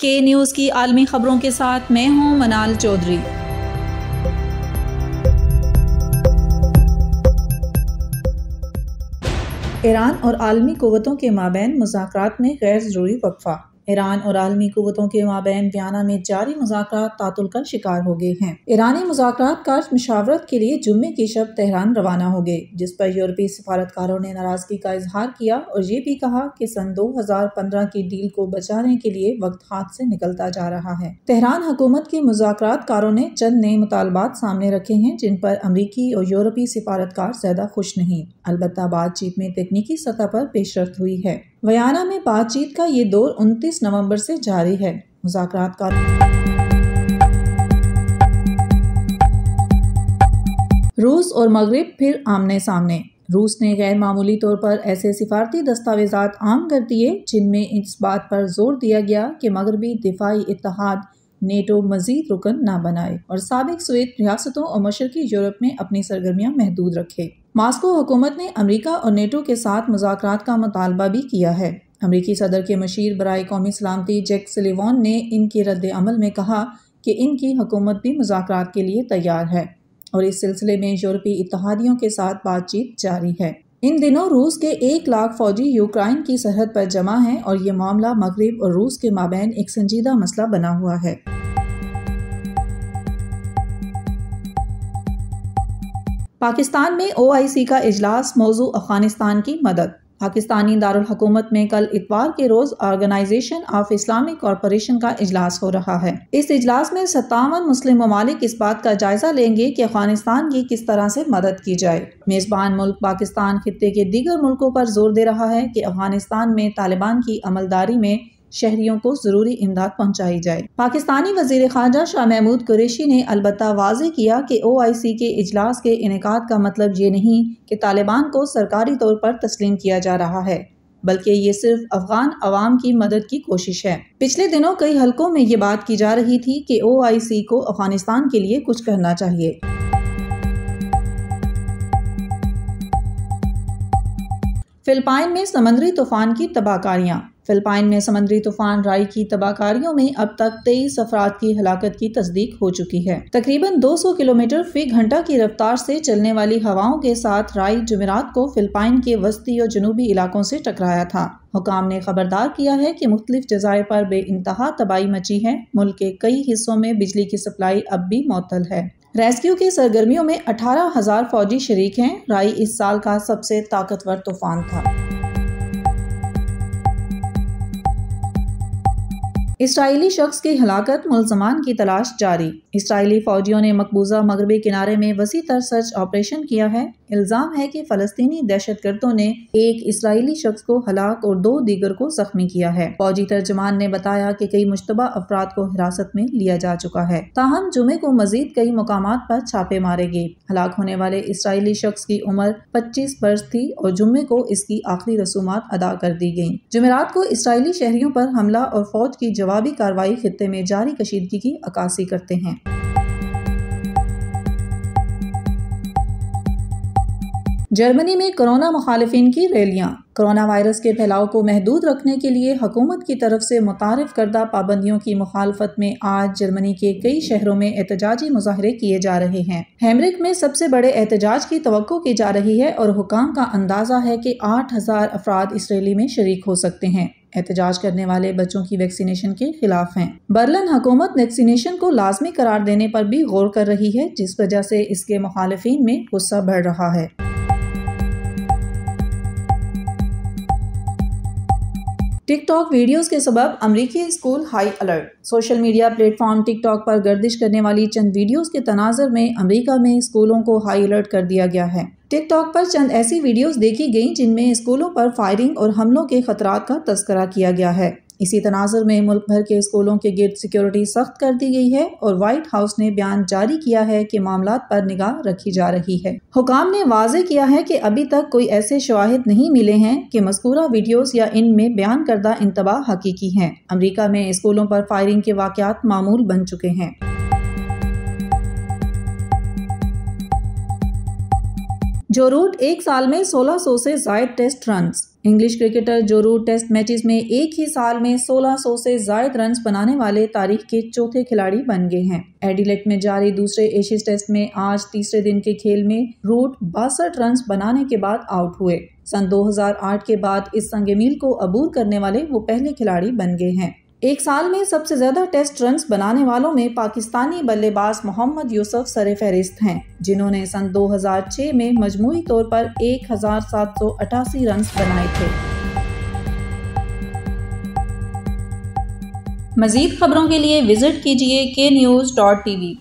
के न्यूज़ की आलमी खबरों के साथ मैं हूँ मनाल चौधरी। ईरान और आलमी कुतों के माबेन मुजाकर में गैर ज़रूरी वक्फा। ईरान और आलमी कुतों के माबेन बयाना में जारी मुजाकर तातुल का शिकार हो गए हैं। ईरानी मुजाकर का मशावरत के लिए जुम्मे की शब तेहरान रवाना हो गए, जिस पर यूरोपीय सफारतकारों ने नाराज़गी का इजहार किया और ये भी कहा कि सन दो हज़ार पंद्रह की डील को बचाने के लिए वक्त हाथ से निकलता जा रहा है। तेहरान हुकूमत के मुजाकर कारों ने चंद नए मुतालबात सामने रखे हैं, जिन पर अमरीकी और यूरोपीय सफारतकार ज़्यादा खुश नहीं। अलबत् बातचीत में तकनीकी सतह पर पेशरफ हुई है। वयाना में बातचीत का ये दौर 29 नवंबर से जारी है। मुजाकर का रूस और मगरब फिर आमने सामने। रूस ने गैर मामूली तौर पर ऐसे सिफारती दस्तावेजात आम कर दिए, जिनमें इस बात पर ज़ोर दिया गया कि मगरबी दिफाई इतिहाद नेटो मजीद रुकन न बनाए और सबक स्वेत रियासतों और मशरकी यूरोप में अपनी सरगर्मियाँ महदूद रखे। मास्को हुकूमत ने अमरीका और नेटो के साथ मुजाकर का मुतालबा भी किया है। अमरीकी सदर के मशीर बरए कौमी सलामती जैक सलीवान ने इनके रद्द अमल में कहा कि इनकी हुकूमत भी मुजाकर के लिए तैयार है और इस सिलसिले में यूरोपीय इतिहादियों के साथ बातचीत जारी है। इन दिनों रूस के एक लाख फौजी यूक्राइन की सरहद पर जमा हैं और ये मामला मगरब और रूस के माबेन एक संजीदा मसला बना हुआ है। पाकिस्तान में ओ आई सी का इजलास मौजू अफ़गानिस्तान की मदद। पाकिस्तानी दारकूमत में कल इतवार के रोज ऑर्गेनाइजेशन ऑफ़ इस्लामिक कॉरपोरेशन का इजलास हो रहा है। इस इजलास में सत्तावन मुस्लिम ममालिक इस बात का जायजा लेंगे कि अफ़गानिस्तान की किस तरह से मदद की जाए। मेजबान मुल्क पाकिस्तान खत्े के दीगर मुल्कों पर ज़ोर दे रहा है कि अफ़गानिस्तान में तालिबान की अमलदारी में शहरियों को ज़रूरी इमदाद पहुँचाई जाए। पाकिस्तानी वज़ीर खारजा शाह महमूद कुरेशी ने अलबत् वाजे किया कि ओ आई सी के अजलास के इनका का मतलब ये नहीं कि तालिबान को सरकारी तौर पर तस्लीम किया जा रहा है, बल्कि ये सिर्फ़ अफगान अवाम की मदद की कोशिश है। पिछले दिनों कई हलकों में ये बात की जा रही थी कि ओ आई सी को अफ़गानिस्तान के लिए कुछ करना चाहिए। फिलिपाइन में समंदरी तूफ़ान की तबाहकारियाँ। फिलिपाइन में समुद्री तूफ़ान, राई की तबाहकारियों में अब तक तेईस अफराद की हलाकत की तस्दीक हो चुकी है। तकरीबन 200 किलोमीटर फ़ी घंटा की रफ्तार से चलने वाली हवाओं के साथ राई जुमेरात को फिलिपाइन के वस्ती और जनूबी इलाकों से टकराया था। हुकाम ने खबरदार किया है कि मुख्तलिफ़ जजायर पर बे इंतहा तबाही मची है। मुल्क के कई हिस्सों में बिजली की सप्लाई अब भी मअतल है। रेस्क्यू की सरगर्मियों में अठारह हज़ार फौजी शरीक हैं। राई इस साल का सबसे ताकतवर तूफ़ान था। इसराइली शख्स की हलाकत मुलजमान की तलाश जारी। इसराइली फौजियों ने मकबूजा मगरबी किनारे में वसी तर सर्च ऑपरेशन किया है। इल्ज़ाम है कि फ़लस्तीनी दहशत गर्दों ने एक इसराइली शख्स को हलाक और दो दीगर को जख्मी किया है। फौजी तर्जमान ने बताया कि कई मुशतबा अफराद को हिरासत में लिया जा चुका है। ताहम जुमे को मजीद कई मकाम पर छापे मारे गए। हलाक होने वाले इसराइली शख्स की उम्र पच्चीस बरस थी और जुम्मे को इसकी आखिरी रसूमात अदा कर दी गई जुमेरात को इसराइली शहरियों पर हमला और फौज की जवाबी कार्रवाई खत्े में जारी कशीदगी की अक्सी करते हैं। जर्मनी में कोरोना मुखालफिन की रैलियाँ। कोरोना वायरस के फैलाव को महदूद रखने के लिए हुकूमत की तरफ़ से मुतारफ करदा पाबंदियों की मुखालफत में आज जर्मनी के कई शहरों में एहतजाजी मुजाहरे किए जा रहे हैं। हेमरिक में सबसे बड़े एहतजाज की तो की जा रही है और हुकाम का अंदाज़ा है कि आठ हज़ार अफराद इस रैली में शरीक हो सकते हैं। एहतजाज करने वाले बच्चों की वैक्सीनेशन के खिलाफ हैं। बर्लन हुकूमत वैक्सीनेशन को लाजमी करार देने पर भी गौर कर रही है, जिस वजह से इसके मुखालफी में गुस्सा बढ़ रहा है। टिकटॉक वीडियोस के सबब अमरीकी school high alert. Social media platform TikTok पर गर्दिश करने वाली चंद वीडियोस के तनाजर में अमेरिका में स्कूलों को हाई अलर्ट कर दिया गया है। टिकटॉक पर चंद ऐसी वीडियोस देखी गई जिनमें स्कूलों पर फायरिंग और हमलों के खतरात का तस्करा किया गया है। इसी तनाजर में मुल्क भर के स्कूलों के गिर्द सिक्योरिटी सख्त कर दी गई है और व्हाइट हाउस ने बयान जारी किया है कि मामला पर निगाह रखी जा रही है। हुकाम ने वाजे किया है कि अभी तक कोई ऐसे शवाहिद नहीं मिले हैं कि मस्कूरा वीडियोस या इनमें बयान करदा इंतबाह हकीकी हैं। अमरीका में स्कूलों पर फायरिंग के वाकत मामूल बन चुके हैं। जो रूट एक साल में 1600 से जायद test run English cricketer Joe Root test matches में एक ही साल में 1600 से जायद रन बनाने वाले तारीख के चौथे खिलाड़ी बन गए हैं। एडिलेट में जारी दूसरे एशियस टेस्ट में आज तीसरे दिन के खेल में रूट बासठ रन बनाने के बाद आउट हुए। सन 2008 के बाद इस संगमील को अबूर करने वाले वो पहले खिलाड़ी बन गए हैं। एक साल में सबसे ज़्यादा टेस्ट रन बनाने वालों में पाकिस्तानी बल्लेबाज मोहम्मद यूसुफ सर फहरिस्त हैं, जिन्होंने सन 2006 में मजमू तौर पर एक हज़ार सात सौ अठासी रन बनाए थे। मजीद खबरों के लिए विज़िट कीजिए के न्यूज़ डॉट टी वी